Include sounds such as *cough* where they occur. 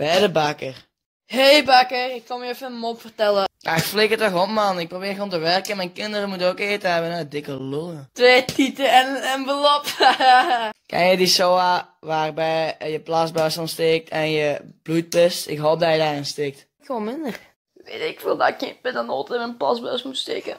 Bij de bakker. Hey bakker, ik kom je even een mop vertellen. Ach, flikker toch op man. Ik probeer gewoon te werken mijn kinderen moeten ook eten hebben. hè, dikke lullen. Twee tieten en een envelop. *laughs* Ken je die SOA waarbij je plasbuis ontsteekt en je bloedpist? Ik hoop dat je daarin steekt. Gewoon minder. Weet ik veel dat ik geen pit aan in mijn plasbuis moet steken.